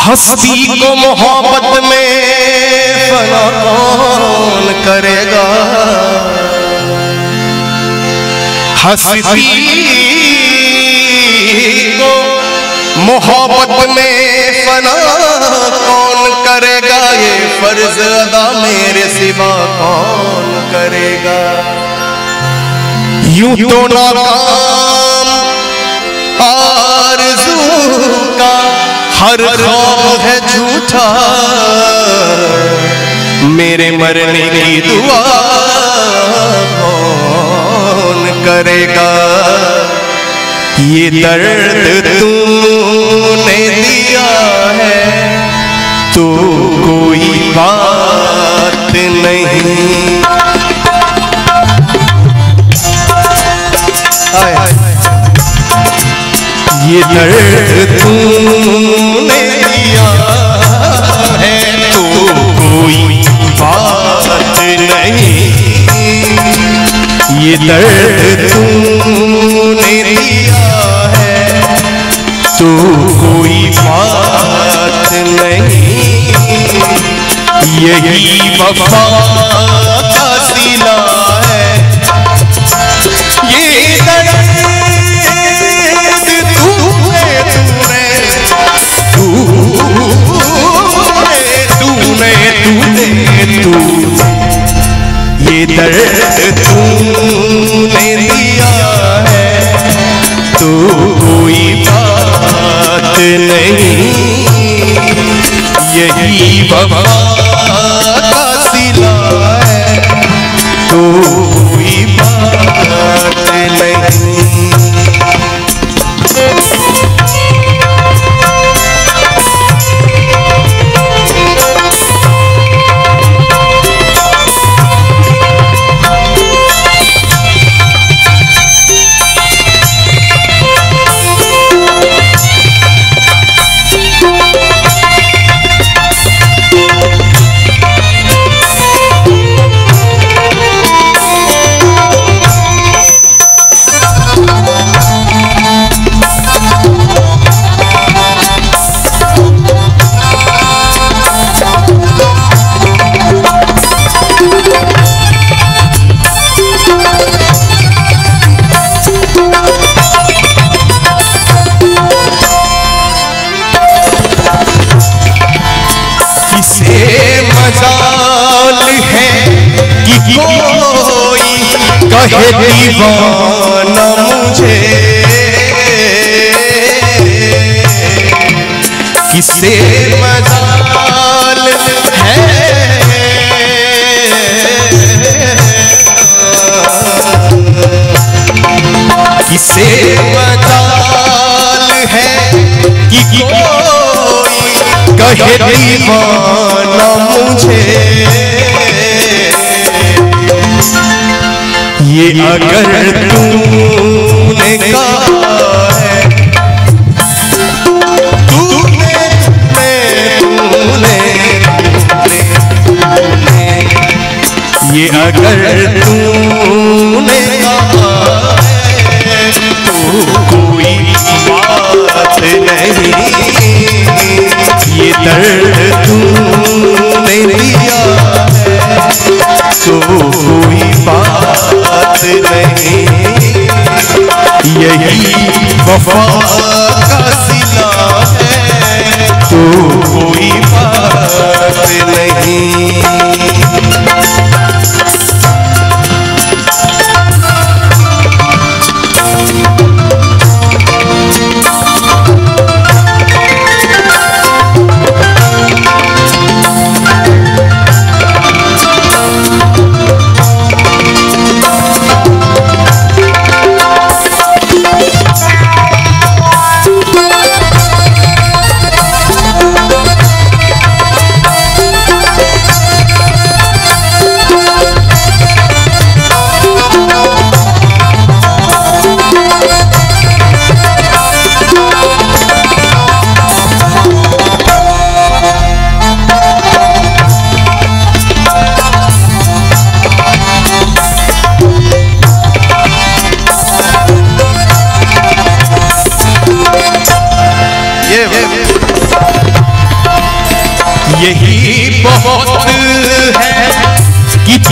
हस्ती को मोहब्बत में फना कौन करेगा। हस्ती को मोहब्बत में फना कौन करेगा, ये फ़र्ज़ अदा मेरे सिवा कौन करेगा। यूँ तो नाकाम आरज़ू हर खौफ है झूठा। मेरे मरने की दुआ कौन करेगा? ये दर्द तूने दिया है। तो कोई बात नहीं। ये दर्द तूने दिया है तो कोई बात नहीं। ये दर्द तूने दिया है तो कोई बात नहीं। यही वफा नहीं। यही वफा कहे दीवाना मुझे। किसे मजाल है? किसे मजाल है? कि कोई कहे दीवाना मुझे? ये अगर तूने कहा है तूने तूने ये अगर तूने कहा है तो कोई बात नहीं। ये दर्द यही वफा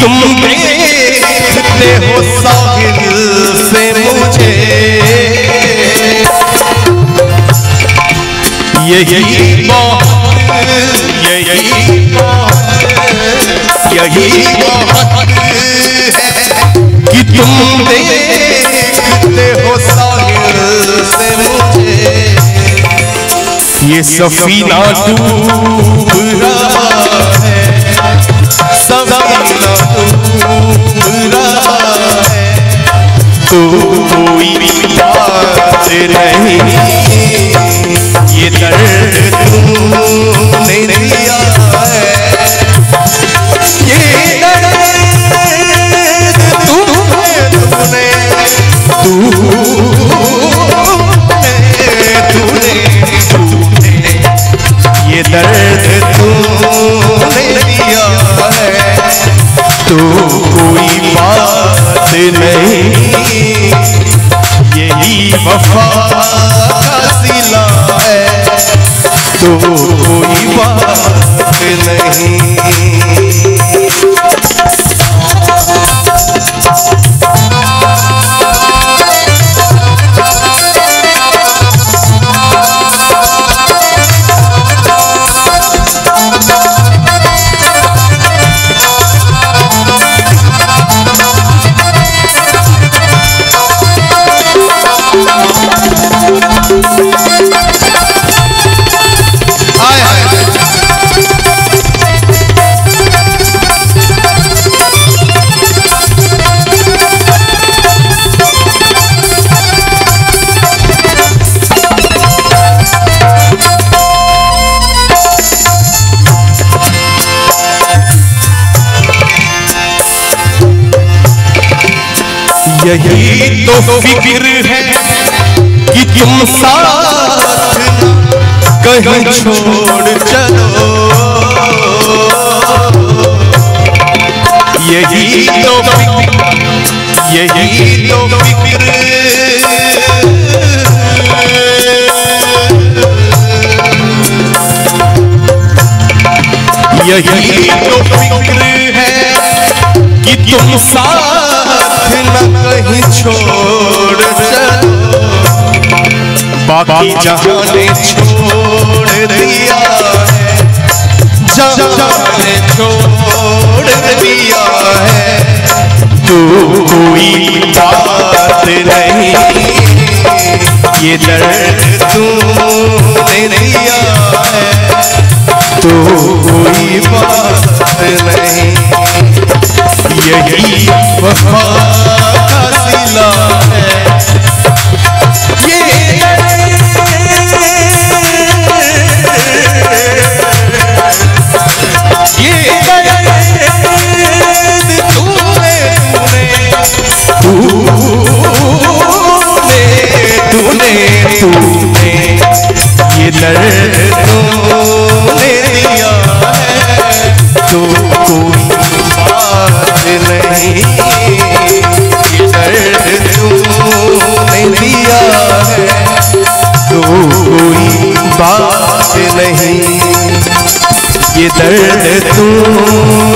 तुम देखते हो साहिल से मुझे। यही बहुत यही बहुत यही बहुत कि तुम देखते हो साहिल से मुझे। ये सफीना डूब रहा है तो कोई बात नहीं यही तो फ़िक्र है कि तुम साथ कहीं छोड़ चलो। यही तो यही तो फ़िक्र। यही तो फ़िक्र है कि तुम साथ बाकी जहाँ ने छोड़ दिया है जहाँ ने छोड़ दिया है। तो कोई बात नहीं। ये दर्द तूने दिया है। तू कोई बात नहीं। दर्द तूने